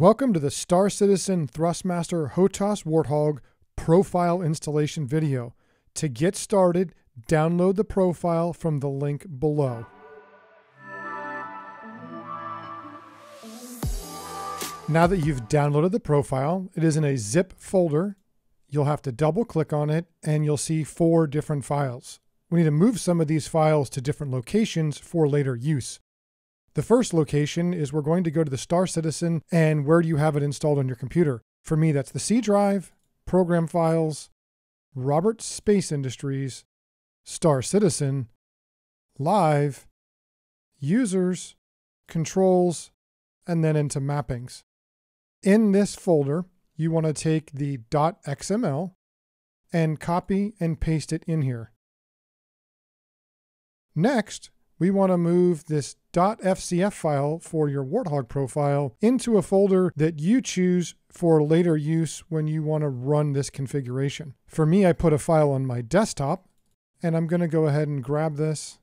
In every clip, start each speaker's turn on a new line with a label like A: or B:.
A: Welcome to the Star Citizen Thrustmaster HOTAS Warthog profile installation video. To get started, download the profile from the link below. Now that you've downloaded the profile, it is in a zip folder. You'll have to double click on it and you'll see four different files. We need to move some of these files to different locations for later use. The first location is we're going to go to the Star Citizen and where do you have it installed on your computer? For me, that's the C drive, program files, Roberts Space Industries, Star Citizen, live, users, controls, and then into mappings. In this folder, you want to take the .xml and copy and paste it in here. Next, we want to move this .fcf file for your Warthog profile into a folder that you choose for later use when you want to run this configuration. For me, I put a file on my desktop, and I'm going to go ahead and grab this,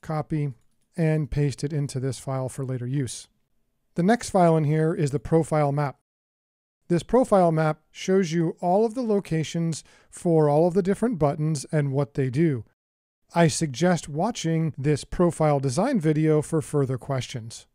A: copy, and paste it into this file for later use. The next file in here is the profile map. This profile map shows you all of the locations for all of the different buttons and what they do. I suggest watching this profile design video for further questions.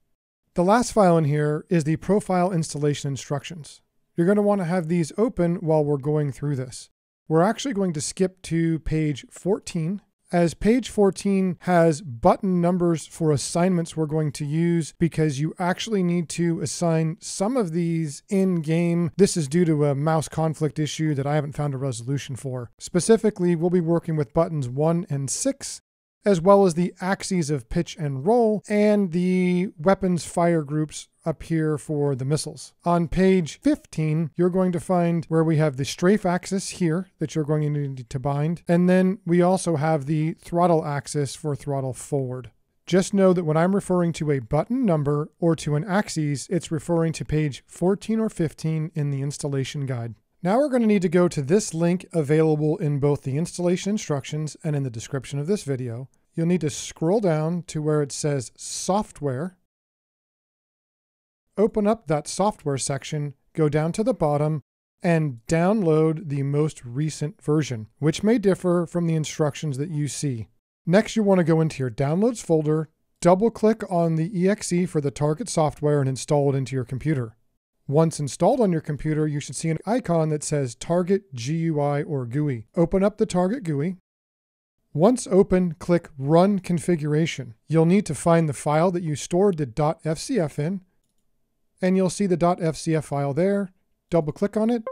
A: The last file in here is the profile installation instructions. You're going to want to have these open while we're going through this. We're actually going to skip to page 14 as page 14 has button numbers for assignments we're going to use because you actually need to assign some of these in game. This is due to a mouse conflict issue that I haven't found a resolution for. Specifically, we'll be working with buttons 1 and 6 as well as the axes of pitch and roll and the weapons fire groups up here for the missiles. On page 15, you're going to find where we have the strafe axis here that you're going to need to bind. And then we also have the throttle axis for throttle forward. Just know that when I'm referring to a button number or to an axis, it's referring to page 14 or 15 in the installation guide. Now we're going to need to go to this link available in both the installation instructions and in the description of this video. You'll need to scroll down to where it says software open up that software section, go down to the bottom, and download the most recent version, which may differ from the instructions that you see. Next, you want to go into your Downloads folder, double click on the exe for the target software and install it into your computer. Once installed on your computer, you should see an icon that says Target GUI or GUI. Open up the Target GUI. Once open, click Run Configuration. You'll need to find the file that you stored the .fcf in, and you'll see the .fcf file there. Double click on it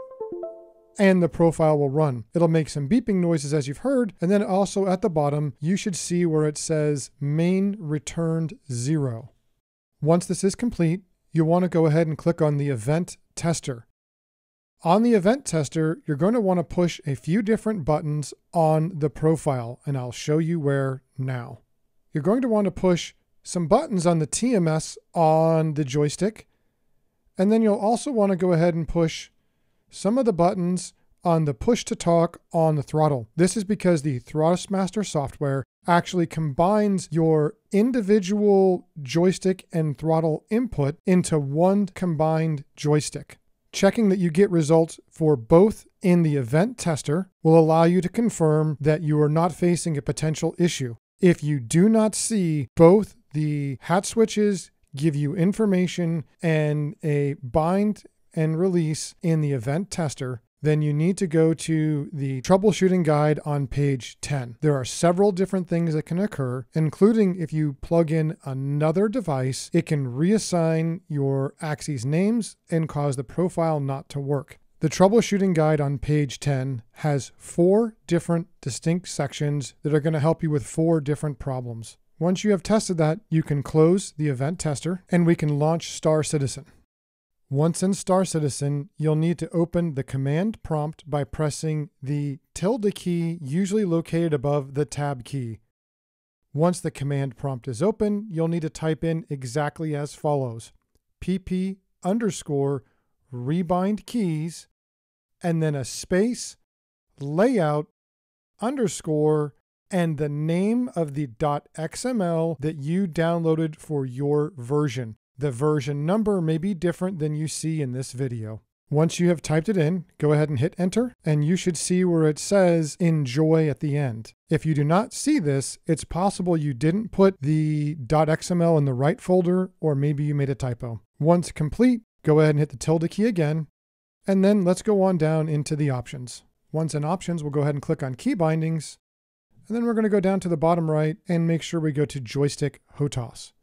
A: and the profile will run. It'll make some beeping noises as you've heard, and then also at the bottom, you should see where it says main returned zero. Once this is complete, you'll want to go ahead and click on the event tester. On the event tester, you're going to want to push a few different buttons on the profile, and I'll show you where now. You're going to want to push some buttons on the TMS on the joystick, and then you'll also want to go ahead and push some of the buttons on the push to talk on the throttle. This is because the Thrustmaster software actually combines your individual joystick and throttle input into one combined joystick. Checking that you get results for both in the event tester will allow you to confirm that you are not facing a potential issue. If you do not see both the hat switches give you information and a bind and release in the event tester, then you need to go to the troubleshooting guide on page 10. There are several different things that can occur, including if you plug in another device, it can reassign your axes names and cause the profile not to work. The troubleshooting guide on page 10 has four different distinct sections that are going to help you with four different problems. Once you have tested that, you can close the event tester and we can launch Star Citizen. Once in Star Citizen, you'll need to open the command prompt by pressing the tilde key usually located above the tab key. Once the command prompt is open, you'll need to type in exactly as follows pp underscore rebind keys and then a space layout underscore and the name of the .xml that you downloaded for your version. The version number may be different than you see in this video. Once you have typed it in, go ahead and hit enter, and you should see where it says enjoy at the end. If you do not see this, it's possible you didn't put the .xml in the right folder, or maybe you made a typo. Once complete, go ahead and hit the tilde key again, and then let's go on down into the options. Once in options, we'll go ahead and click on key bindings, and then we're going to go down to the bottom right and make sure we go to joystick HOTAS.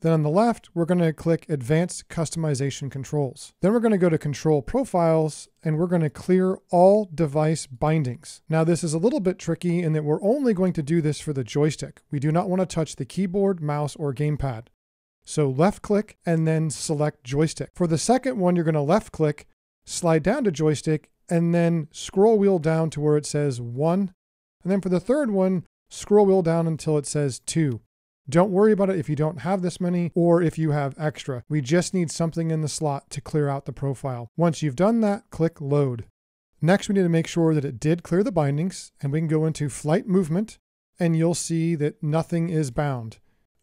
A: Then on the left, we're going to click Advanced Customization Controls. Then we're going to go to Control Profiles and we're going to clear all device bindings. Now this is a little bit tricky in that we're only going to do this for the joystick. We do not want to touch the keyboard, mouse, or gamepad. So left click and then select joystick. For the second one, you're going to left click, slide down to joystick, and then scroll wheel down to where it says one. And then for the third one, scroll wheel down until it says two. Don't worry about it if you don't have this many or if you have extra. We just need something in the slot to clear out the profile. Once you've done that, click load. Next, we need to make sure that it did clear the bindings and we can go into flight movement and you'll see that nothing is bound.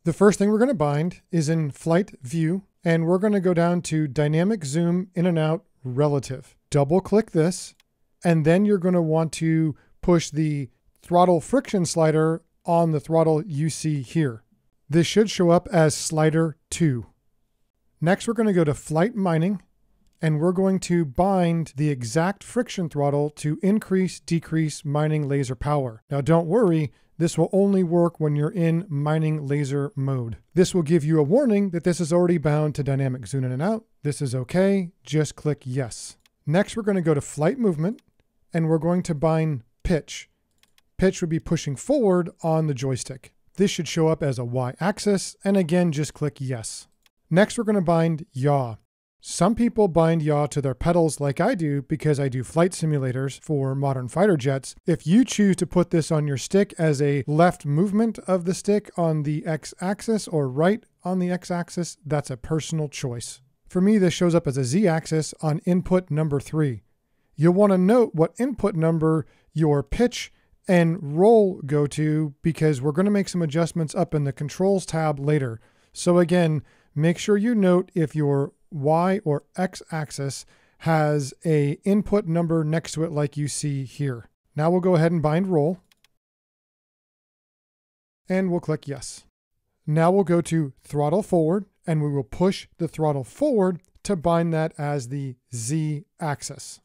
A: The first thing we're going to bind is in flight view and we're going to go down to dynamic zoom in and out relative. Double click this and then you're going to want to push the throttle friction slider on the throttle you see here. This should show up as slider 2. Next, we're going to go to flight mining, and we're going to bind the exact friction throttle to increase, decrease mining laser power. Now don't worry, this will only work when you're in mining laser mode. This will give you a warning that this is already bound to dynamic zoom in and out. This is okay, just click yes. Next, we're going to go to flight movement, and we're going to bind pitch. Pitch would be pushing forward on the joystick. This should show up as a y-axis, and again, just click yes. Next, we're going to bind yaw. Some people bind yaw to their pedals like I do because I do flight simulators for modern fighter jets. If you choose to put this on your stick as a left movement of the stick on the x-axis or right on the x-axis, that's a personal choice. For me, this shows up as a z-axis on input number three. You'll want to note what input number your pitch and roll go to because we're going to make some adjustments up in the controls tab later. So again, make sure you note if your Y or X axis has a input number next to it like you see here. Now we'll go ahead and bind roll and we'll click yes. Now we'll go to throttle forward and we will push the throttle forward to bind that as the Z axis.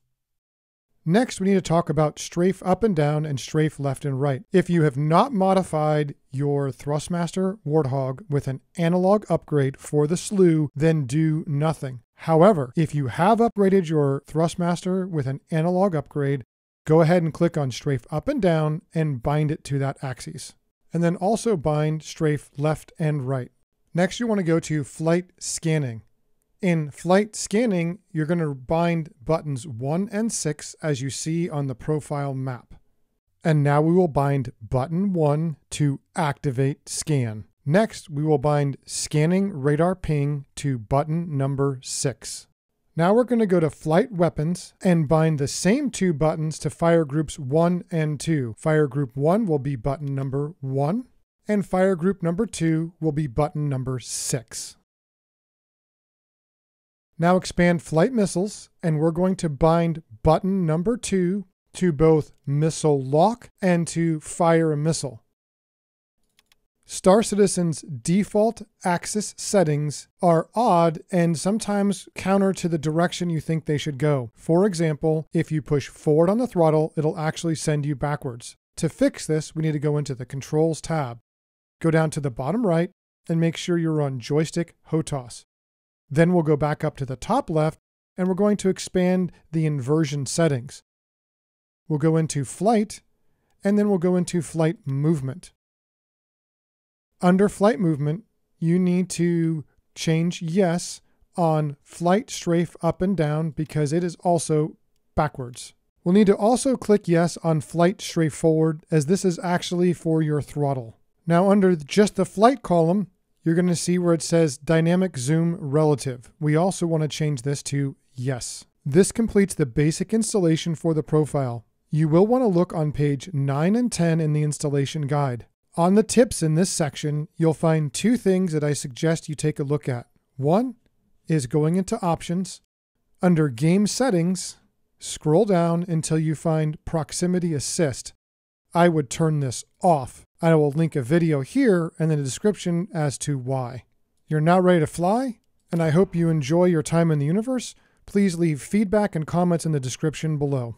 A: Next, we need to talk about strafe up and down and strafe left and right. If you have not modified your Thrustmaster Warthog with an analog upgrade for the slew, then do nothing. However, if you have upgraded your Thrustmaster with an analog upgrade, go ahead and click on strafe up and down and bind it to that axis. And then also bind strafe left and right. Next, you want to go to flight scanning. In flight scanning, you're going to bind buttons 1 and 6 as you see on the profile map. And now we will bind button 1 to activate scan. Next, we will bind scanning radar ping to button number 6. Now we're going to go to flight weapons and bind the same two buttons to fire groups 1 and 2. Fire group 1 will be button number 1 and fire group number 2 will be button number 6. Now expand flight missiles, and we're going to bind button number two to both missile lock and to fire a missile. Star Citizen's default axis settings are odd and sometimes counter to the direction you think they should go. For example, if you push forward on the throttle, it'll actually send you backwards. To fix this, we need to go into the Controls tab. Go down to the bottom right and make sure you're on Joystick HOTAS. Then we'll go back up to the top left and we're going to expand the inversion settings. We'll go into flight and then we'll go into flight movement. Under flight movement, you need to change yes on flight strafe up and down because it is also backwards. We'll need to also click yes on flight strafe forward as this is actually for your throttle. Now under just the flight column, you're going to see where it says dynamic zoom relative. We also want to change this to yes. This completes the basic installation for the profile. You will want to look on page 9 and 10 in the installation guide. On the tips in this section, you'll find two things that I suggest you take a look at. One is going into options. Under game settings, scroll down until you find proximity assist. I would turn this off. I will link a video here and then a description as to why. You're not ready to fly, and I hope you enjoy your time in the universe. Please leave feedback and comments in the description below.